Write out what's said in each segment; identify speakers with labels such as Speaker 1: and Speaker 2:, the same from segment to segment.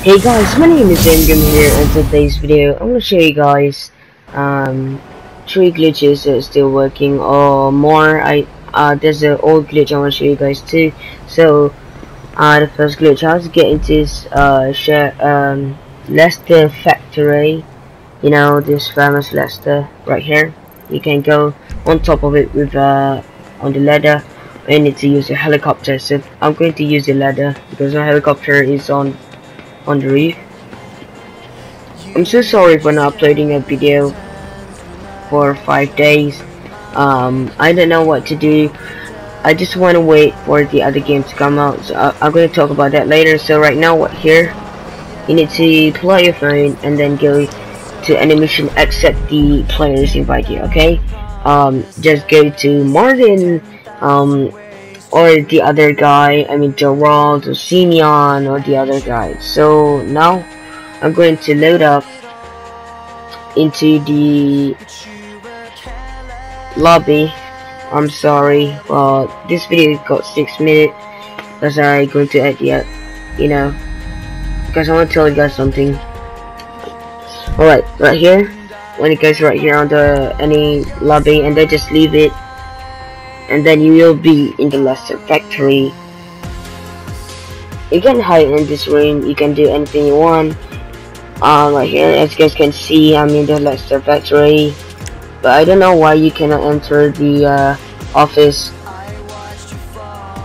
Speaker 1: Hey guys, my name is Endgame here and today's video I'm gonna show you guys um three glitches that are still working or more. I uh there's an old glitch I wanna show you guys too. So uh the first glitch how to get into this uh share um Lester factory. You know this famous Lester right here. You can go on top of it with uh on the ladder I need to use a helicopter so I'm going to use the ladder because my helicopter is on on the roof. I'm so sorry for not uploading a video for five days. Um, I don't know what to do. I just want to wait for the other game to come out. So I am going to talk about that later. So right now, what here? You need to pull out your phone and then go to animation accept the players invite you. Okay? Um, just go to Martin. Um, or the other guy, I mean Gerald or Simeon or the other guy. So now I'm going to load up into the lobby. I'm sorry, well this video got 6 minutes because I going to add yet, you know, because I want to tell you guys something. Alright, right here, when it goes right here on the any lobby and then just leave it and then you will be in the Lester factory. You can hide in this room, you can do anything you want. Um, right here, as you guys can see, I'm in the Lester factory. But I don't know why you cannot enter the uh, office.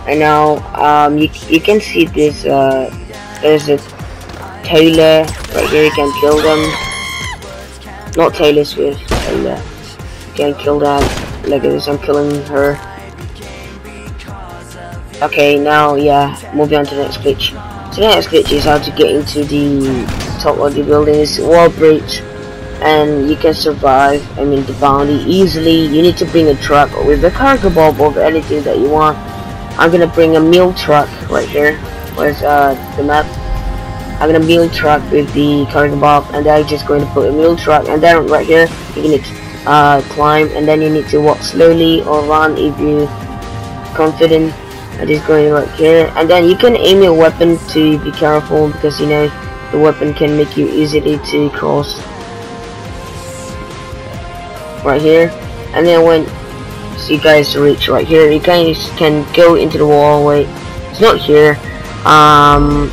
Speaker 1: And now, um, you, you can see this, uh, there's a Taylor right here, you can kill them. Not Taylor Swift, Taylor. You can kill that. Look at this, I'm killing her. Okay, now, yeah, moving on to the next glitch. So the next glitch is how to get into the top of the building. It's wall breach, and you can survive, I mean, the bounty easily. You need to bring a truck with a Cargobob or anything that you want. I'm gonna bring a meal truck right here. Where's uh, the map? I'm gonna meal truck with the Cargobob, and then I'm just going to put a meal truck, and then right here, you need to uh, climb, and then you need to walk slowly or run if you confident I just going right here and then you can aim your weapon to be careful because you know the weapon can make you easily to cross. Right here. And then when so you guys reach right here you guys can go into the wall. Wait it's not here. Um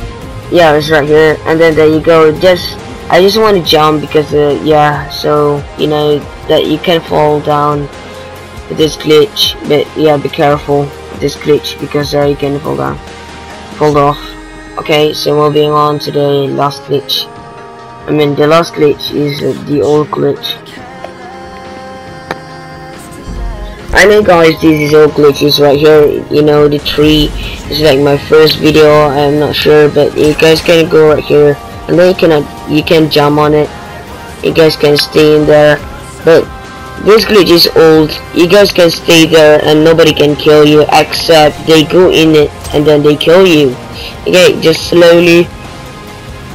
Speaker 1: yeah it's right here. And then there you go. Just I just want to jump because uh, yeah so you know that you can fall down with this glitch. But yeah be careful this glitch because uh, you can fall down fall off. Okay so we're moving on to the last glitch. I mean the last glitch is uh, the old glitch. I know guys this is old glitches right here you know the tree is like my first video. I'm not sure but you guys can go right here. And then you can you can jump on it. You guys can stay in there. But this glitch is old. You guys can stay there and nobody can kill you except they go in it and then they kill you. Okay, just slowly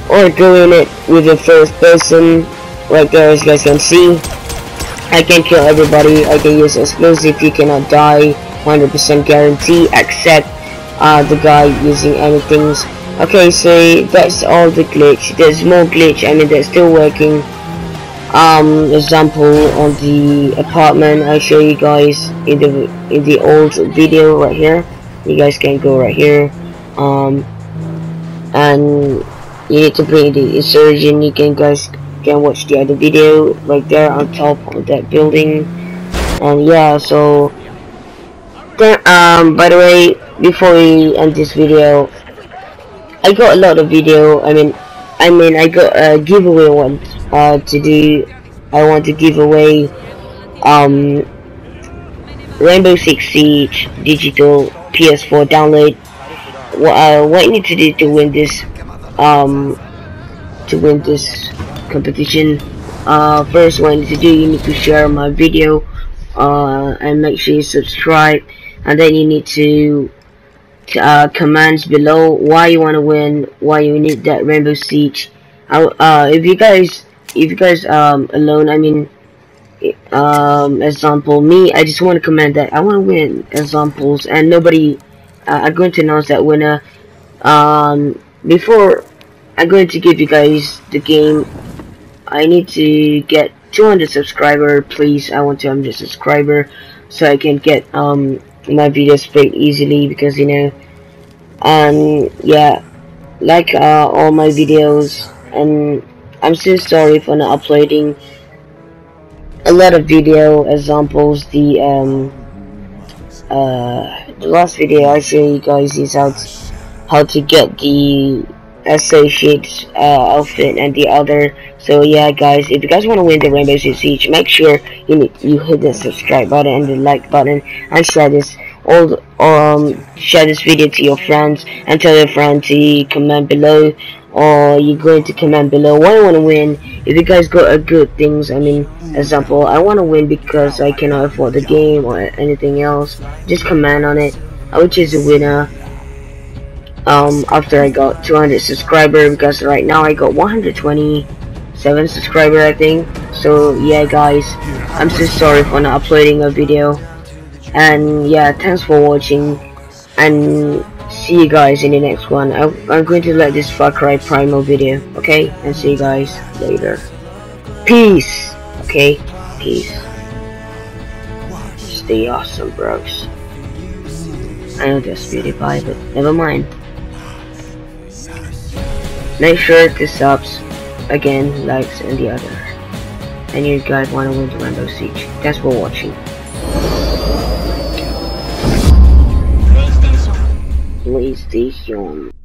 Speaker 1: or go in it with the first person right there as you guys can see. I can kill everybody. I can use explosive. You cannot die. 100% guarantee except uh, the guy using anything. Okay, so that's all the glitch. There's more glitch. I mean, they're still working um example on the apartment I show you guys in the in the old video right here. You guys can go right here. Um and you need to bring the insurgent you can guys can watch the other video right there on top of that building. And yeah so then um by the way before we end this video I got a lot of video I mean I mean I got a giveaway one uh, to do I want to give away um, Rainbow Six Siege digital PS4 download. What, uh, what you need to do to win this um, to win this competition uh, first what you need to do you need to share my video uh, and make sure you subscribe and then you need to uh, comments below why you want to win why you need that Rainbow Siege uh, if you guys if you guys um alone I mean um example me I just want to comment that I want to win examples and nobody uh, I'm going to announce that winner um before I'm going to give you guys the game. I need to get 200 subscriber, please. I want 200 subscriber so I can get um my videos played easily because you know and yeah like uh, all my videos and I'm so sorry for not uploading a lot of video examples. The um uh the last video I show you guys is how to, how to get the associate uh, outfit and the other. So yeah guys if you guys want to win the rainbow six siege make sure you you hit the subscribe button and the like button and share this all um share this video to your friends and tell your friend to comment below or you're going to comment below what I want to win. If you guys got a good things I mean example I want to win because I cannot afford the game or anything else just comment on it I will choose a winner um, after I got 200 subscriber because right now I got 127 subscriber I think. So yeah guys I'm so sorry for not uploading a video. And yeah thanks for watching. And see you guys in the next one. I, I'm going to let this Far Cry Primal video okay? And see you guys later. Peace okay? Peace. Stay awesome bros. I know that's PewDiePie but never mind Make sure to subs, again, likes, and the other. And you guys want to win the Rainbow Siege. Thanks for watching. PlayStation. PlayStation.